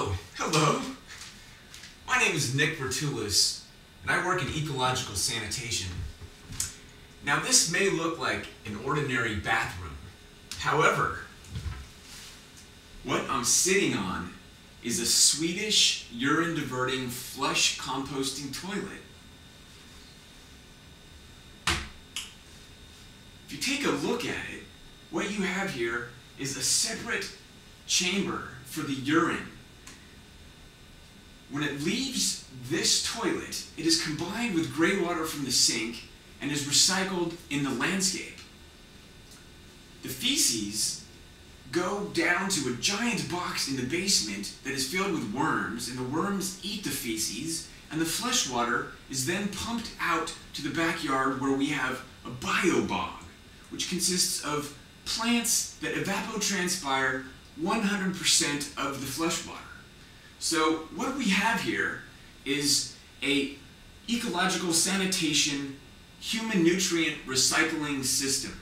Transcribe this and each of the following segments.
Hello. My name is Nik Bertulis, and I work in ecological sanitation. Now, this may look like an ordinary bathroom. However, what I'm sitting on is a Swedish urine diverting flush composting toilet. If you take a look at it, what you have here is a separate chamber for the urine. When it leaves this toilet, it is combined with gray water from the sink and is recycled in the landscape. The feces go down to a giant box in the basement that is filled with worms, and the worms eat the feces, and the flush water is then pumped out to the backyard where we have a biobog, which consists of plants that evapotranspire 100% of the flush water. So what we have here is a ecological sanitation human nutrient recycling system.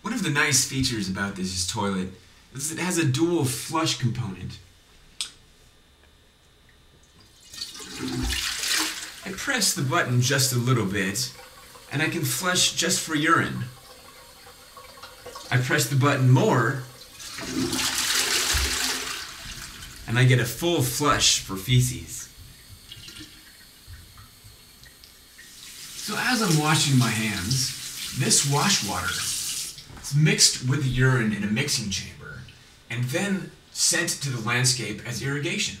One of the nice features about this toilet is it has a dual flush component. I press the button just a little bit, and I can flush just for urine. I press the button more, and I get a full flush for feces. So as I'm washing my hands, this wash water is mixed with the urine in a mixing chamber and then sent to the landscape as irrigation.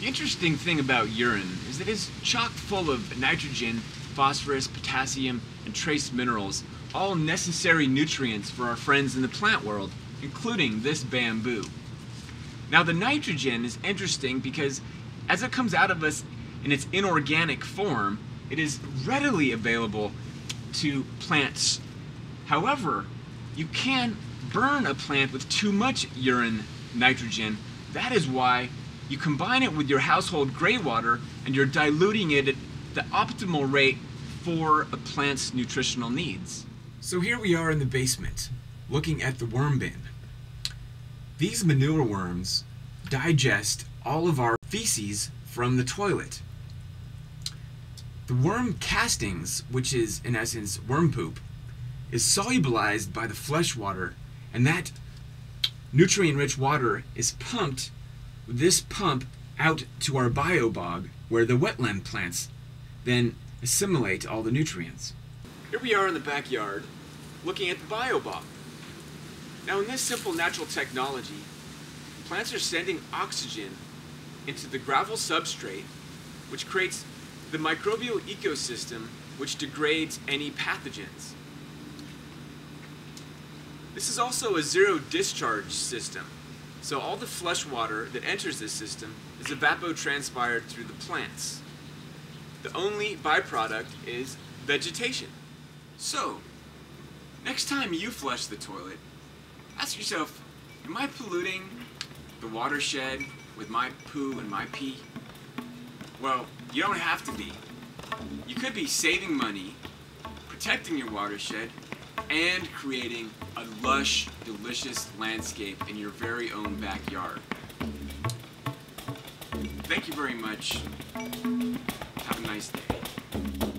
The interesting thing about urine is that it's chock full of nitrogen, phosphorus, potassium, and trace minerals, all necessary nutrients for our friends in the plant world, including this bamboo. Now the nitrogen is interesting because as it comes out of us in its inorganic form, it is readily available to plants. However, you can burn a plant with too much urine nitrogen. That is why you combine it with your household gray water and you're diluting it at the optimal rate for a plant's nutritional needs. So here we are in the basement, looking at the worm bin. These manure worms digest all of our feces from the toilet. The worm castings, which is in essence worm poop, is solubilized by the flush water, and that nutrient rich water is pumped this pump out to our biobog, where the wetland plants then assimilate all the nutrients. Here we are in the backyard looking at the biobog. Now in this simple natural technology, plants are sending oxygen into the gravel substrate, which creates the microbial ecosystem which degrades any pathogens. This is also a zero discharge system, so all the flush water that enters this system is evapotranspired through the plants. The only byproduct is vegetation. So, next time you flush the toilet, ask yourself, am I polluting the watershed with my poo and my pee? Well, you don't have to be. You could be saving money, protecting your watershed, and creating a lush, delicious landscape in your very own backyard. Thank you very much. Have a nice day.